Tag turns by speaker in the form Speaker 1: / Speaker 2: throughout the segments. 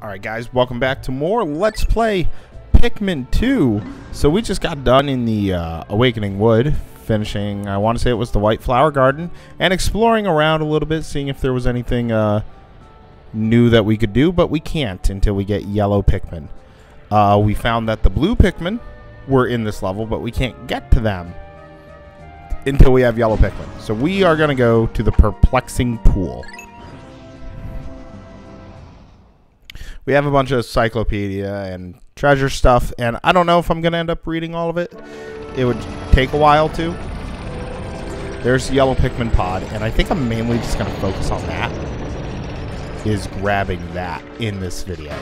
Speaker 1: Alright guys, welcome back to more Let's Play Pikmin 2. So we just got done in the uh, Awakening Wood, finishing, I want to say it was the White Flower Garden, and exploring around a little bit, seeing if there was anything uh, new that we could do, but we can't until we get yellow Pikmin. Uh, we found that the blue Pikmin were in this level, but we can't get to them until we have yellow Pikmin. So we are going to go to the Perplexing Pool. We have a bunch of Piklopedia and treasure stuff, and I don't know if I'm going to end up reading all of it. It would take a while to. There's Yellow Pikmin Pod, and I think I'm mainly just going to focus on that. Is grabbing that in this video.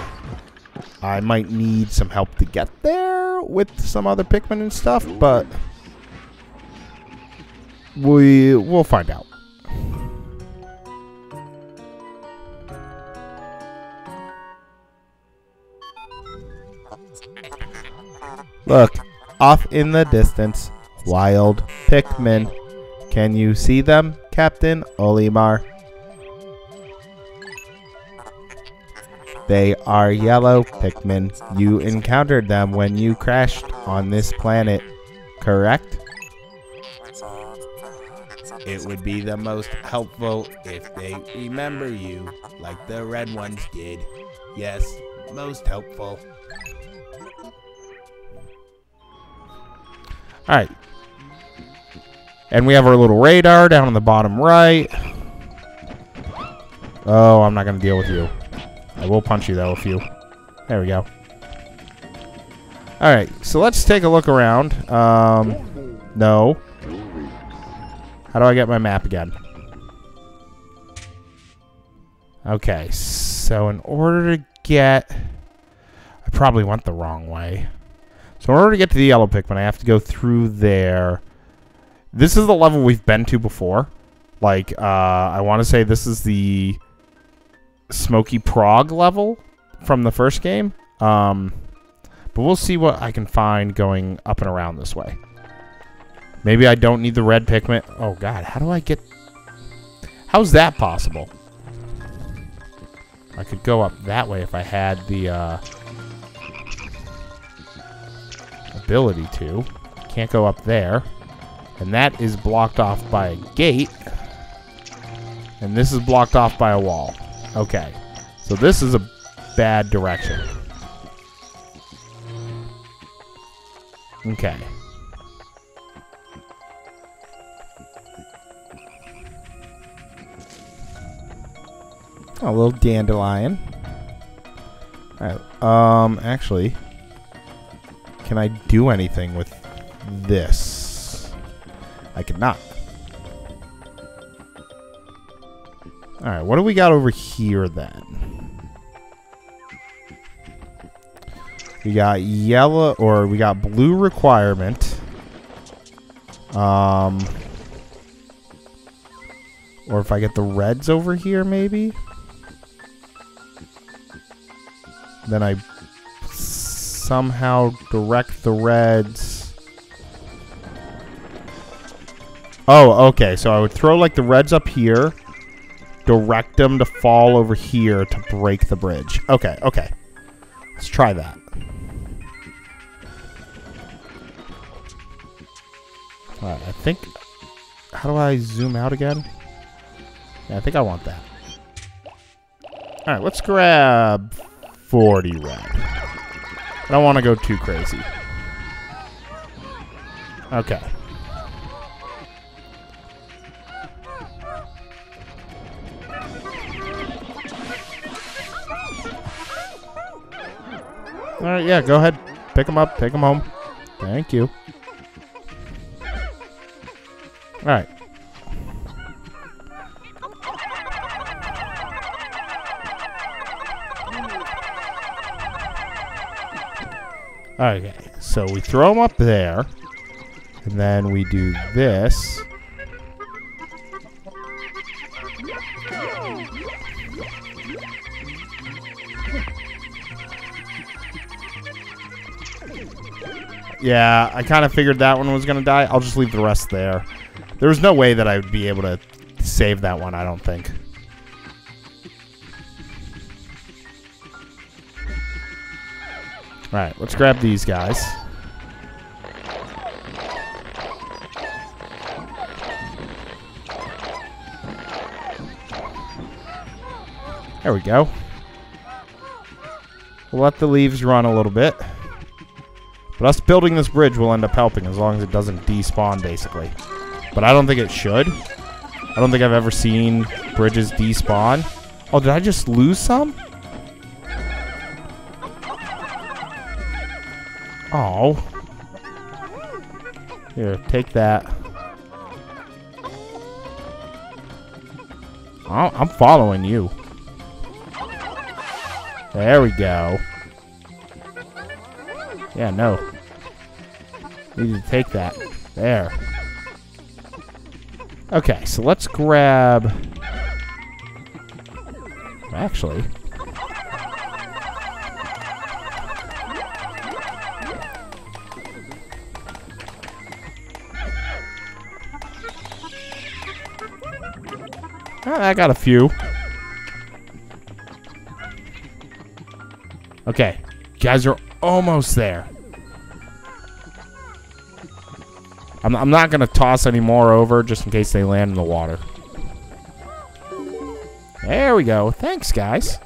Speaker 1: I might need some help to get there with some other Pikmin and stuff, but we we'll find out. Look, off in the distance, wild Pikmin. Can you see them, Captain Olimar? They are yellow Pikmin. You encountered them when you crashed on this planet, correct? It would be the most helpful if they remember you, like the red ones did. Yes, most helpful. Alright. And we have our little radar down on the bottom right. Oh, I'm not going to deal with you. I will punch you, though, if you... There we go. Alright, so let's take a look around. Um, no. How do I get my map again? Okay, so in order to get... I probably went the wrong way. So in order to get to the yellow Pikmin, I have to go through there. This is the level we've been to before. Like, uh, I want to say this is the Smoky Progg level from the first game. Um, but we'll see what I can find going up and around this way. Maybe I don't need the red Pikmin. Oh, God. How do I get... How's that possible? I could go up that way if I had the, uh ability to. Can't go up there. And that is blocked off by a gate. And this is blocked off by a wall. Okay. So this is a bad direction. Okay. A little dandelion. Alright, um, actually... Can I do anything with this? I cannot. Alright, what do we got over here then? We got yellow, or we got blue requirement. Um, or if I get the reds over here, maybe? Then I somehow direct the reds. Oh, okay. So I would throw like the reds up here, direct them to fall over here to break the bridge. Okay, okay. Let's try that. Alright, I think... How do I zoom out again? Yeah, I think I want that. Alright, let's grab 40 red. I don't want to go too crazy. Okay. Alright, yeah, go ahead. Pick them up. Take them home. Thank you. Alright. Okay, so we throw them up there. And then we do this. Yeah, I kind of figured that one was going to die. I'll just leave the rest there. There was no way that I would be able to save that one, I don't think. Alright, let's grab these guys. There we go. We'll let the leaves run a little bit. But us building this bridge will end up helping as long as it doesn't despawn, basically. But I don't think it should. I don't think I've ever seen bridges despawn. Oh, did I just lose some? Oh. Here, take that. Oh, I'm following you. There we go. Yeah, no. Need to take that. There. Okay, so let's grab... Actually... I got a few. Okay. Guys are almost there. I'm, I'm not going to toss any more over just in case they land in the water. There we go. Thanks, guys.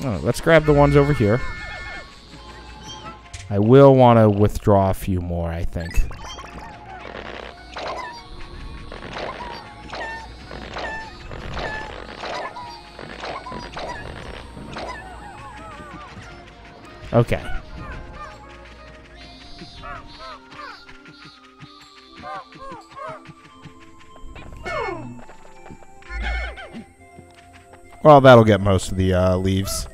Speaker 1: Right, let's grab the ones over here. I will want to withdraw a few more, I think. Okay. Well, that'll get most of the uh, leaves.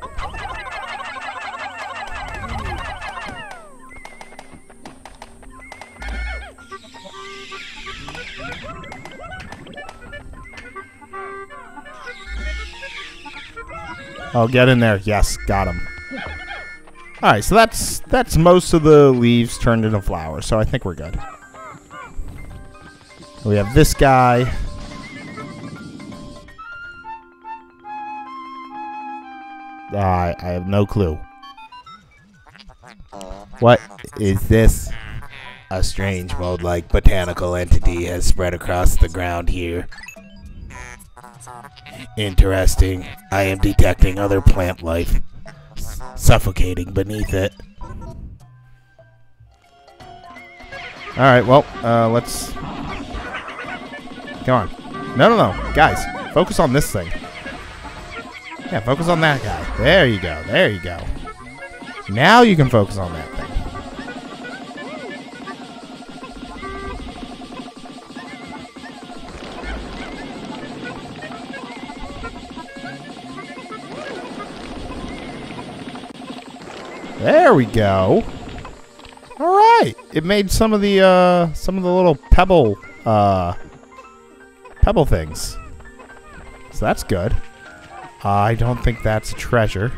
Speaker 1: Oh, get in there. Yes, got him. All right, so that's that's most of the leaves turned into flowers, so I think we're good. We have this guy. Ah, I I have no clue. What is this? A strange mold-like botanical entity has spread across the ground here. Interesting. I am detecting other plant life suffocating beneath it. Alright, well, uh, let's... Come on. No, no, no. Guys, focus on this thing. Yeah, focus on that guy. There you go. There you go. Now you can focus on that thing. There we go. All right. It made some of the uh, some of the little pebble uh, pebble things. So that's good. I don't think that's a treasure.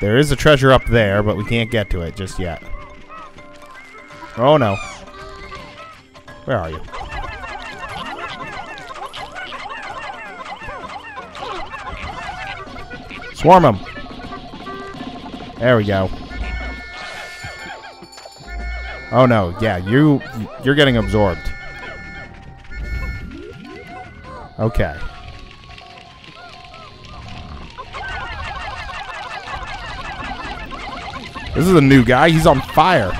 Speaker 1: There is a treasure up there, but we can't get to it just yet. Oh no. Where are you? Swarm them. There we go. Oh no, yeah, you you're getting absorbed. Okay. This is a new guy. He's on fire.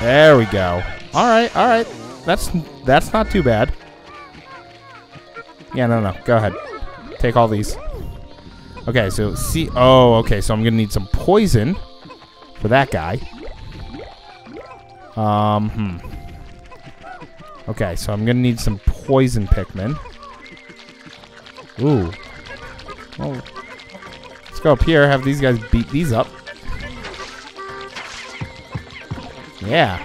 Speaker 1: There we go. All right, all right. That's that's not too bad. Yeah, no, no. Go ahead. Take all these. Okay, so see. Oh, okay. So I'm gonna need some poison for that guy. Um. Hmm. Okay, so I'm gonna need some poison Pikmin. Ooh. Well, let's go up here. Have these guys beat these up. Yeah.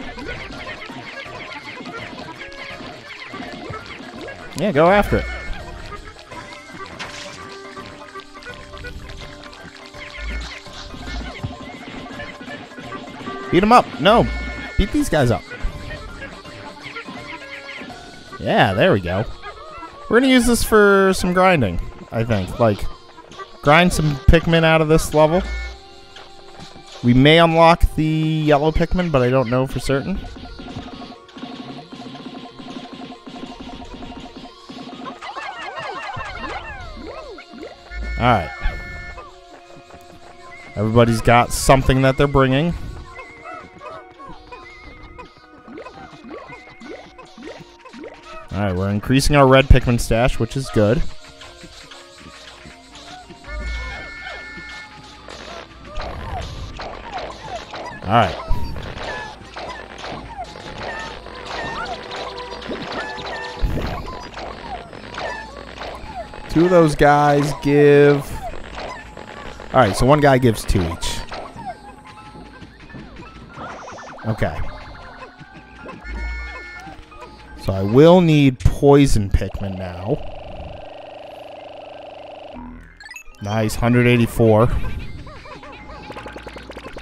Speaker 1: Yeah, go after it. Beat them up. No. Beat these guys up. Yeah, there we go. We're gonna use this for some grinding, I think. Like, grind some Pikmin out of this level. We may unlock the yellow Pikmin, but I don't know for certain. Alright. Everybody's got something that they're bringing. Alright, we're increasing our red Pikmin stash, which is good. Alright. Two of those guys give... Alright, so one guy gives two each. Okay. So I will need poison Pikmin now. Nice, 184.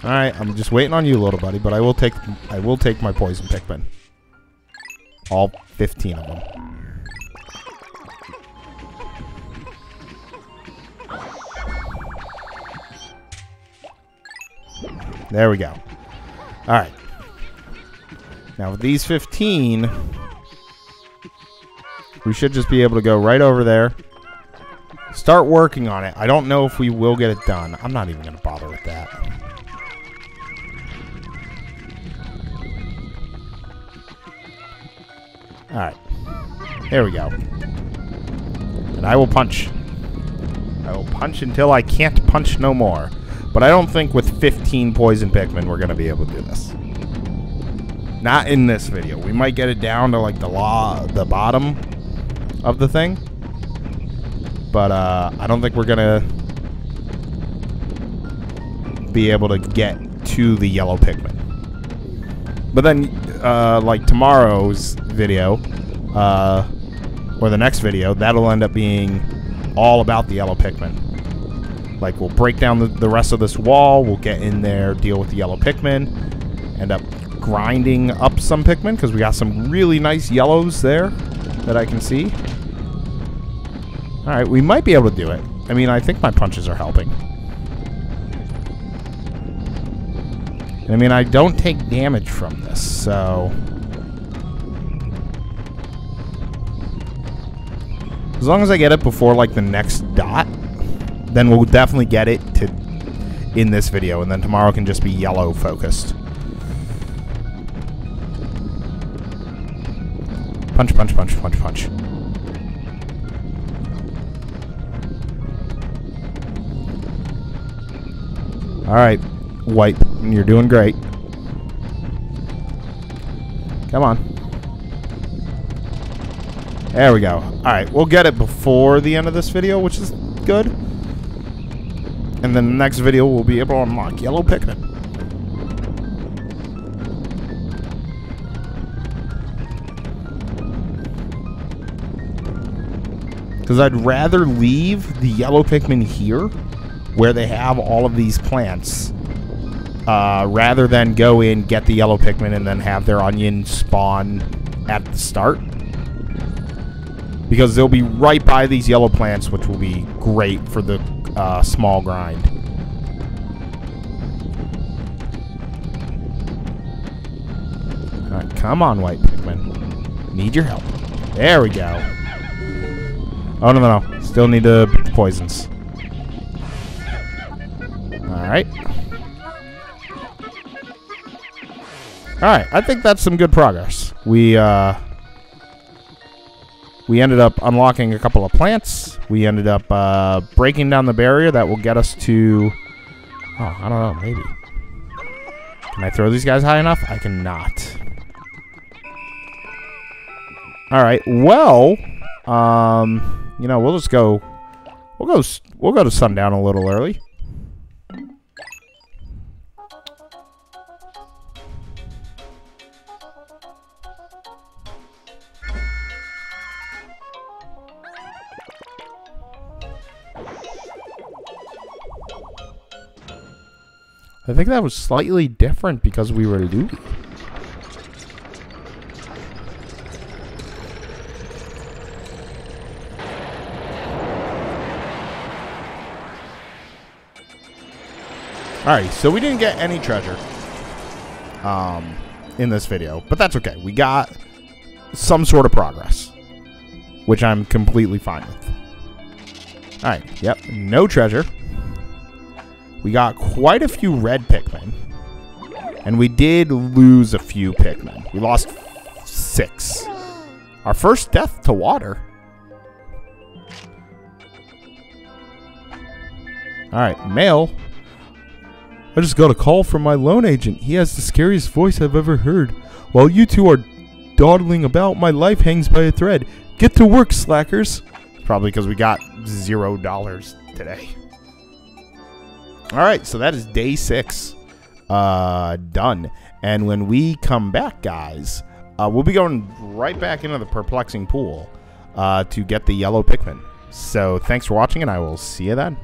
Speaker 1: Alright, I'm just waiting on you, little buddy, but I will take I will take my poison Pikmin. All 15 of them. There we go. Alright. Now with these 15, we should just be able to go right over there. Start working on it. I don't know if we will get it done. I'm not even going to bother with that. Alright. There we go. And I will punch. I will punch until I can't punch no more. But I don't think with 15 poison Pikmin we're going to be able to do this. Not in this video. We might get it down to like the law, the bottom of the thing. But uh, I don't think we're going to be able to get to the yellow Pikmin. But then, uh, like tomorrow's video, uh, or the next video, that'll end up being all about the yellow Pikmin. Like, we'll break down the, the rest of this wall, we'll get in there, deal with the yellow Pikmin, end up grinding up some Pikmin, because we got some really nice yellows there that I can see. Alright, we might be able to do it. I mean, I think my punches are helping. I mean, I don't take damage from this, so... As long as I get it before, like, the next dot, then we'll definitely get it to in this video, and then tomorrow can just be yellow focused. Punch, punch, punch, punch, punch. Alright, Wipe. You're doing great. Come on. There we go. Alright, we'll get it before the end of this video, which is good. And then the next video, we'll be able to unlock Yellow Pikmin. Because I'd rather leave the Yellow Pikmin here, where they have all of these plants, uh, rather than go in, get the Yellow Pikmin, and then have their onion spawn at the start because they'll be right by these yellow plants, which will be great for the uh, small grind. Alright, come on, white Pikmin. Need your help. There we go. Oh, no, no, no. Still need the poisons. Alright. Alright, I think that's some good progress. We, uh... We ended up unlocking a couple of plants. We ended up uh, breaking down the barrier that will get us to... Oh, I don't know, maybe. Can I throw these guys high enough? I cannot. Alright, well... Um, you know, we'll just go... We'll go, we'll go to sundown a little early. I think that was slightly different because we were looting. Alright, so we didn't get any treasure um, in this video, but that's okay. We got some sort of progress, which I'm completely fine with. Alright, yep, no treasure. We got quite a few red Pikmin. And we did lose a few Pikmin. We lost six. Our first death to water. Alright, mail. I just got a call from my loan agent. He has the scariest voice I've ever heard. While you two are dawdling about, my life hangs by a thread. Get to work, slackers. Probably because we got zero dollars today. Alright, so that is day six. Uh, done. And when we come back, guys, uh, we'll be going right back into the perplexing pool uh, to get the yellow Pikmin. So thanks for watching, and I will see you then.